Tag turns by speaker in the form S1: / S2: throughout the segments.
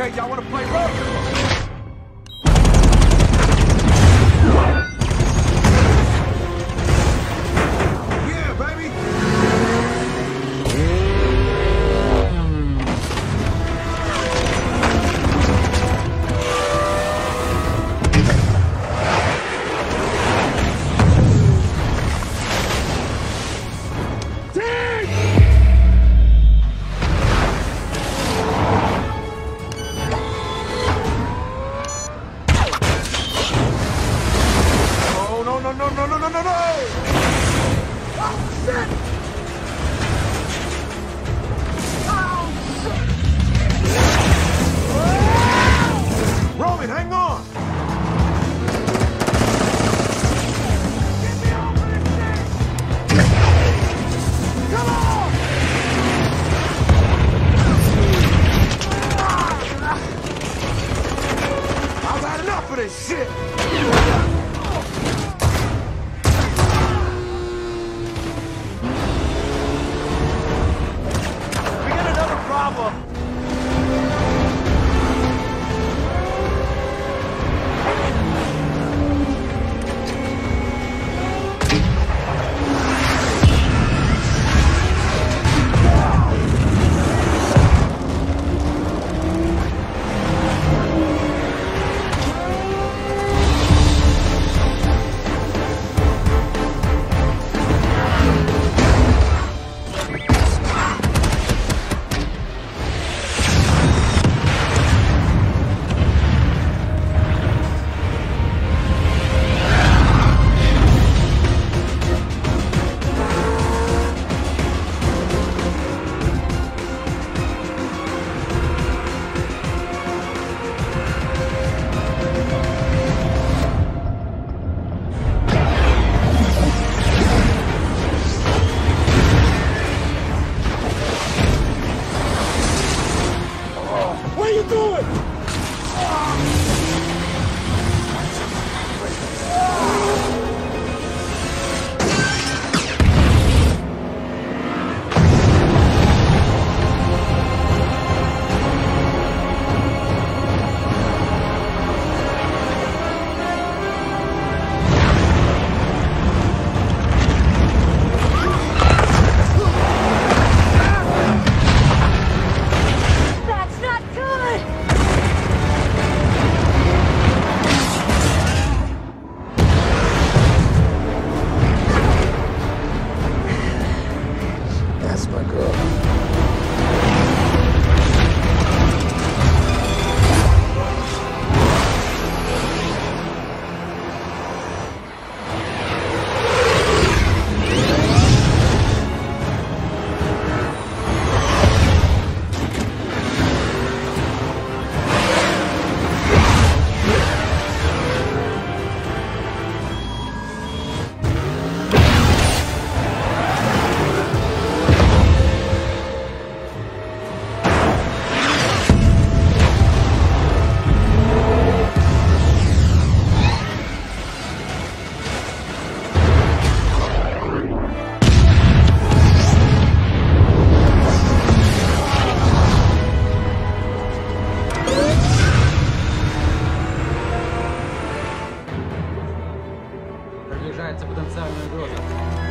S1: Okay, y'all wanna play rough? shit! you doing? приближается потенциальная угроза.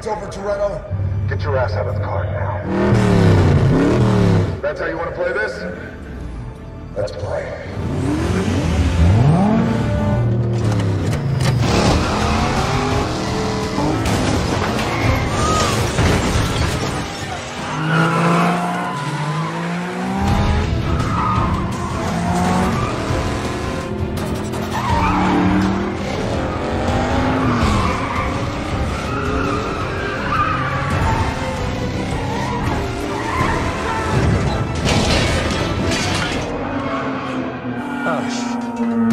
S1: It's over, Toretto. Get your ass out of the car now. That's how you want to play this? Let's play.
S2: Look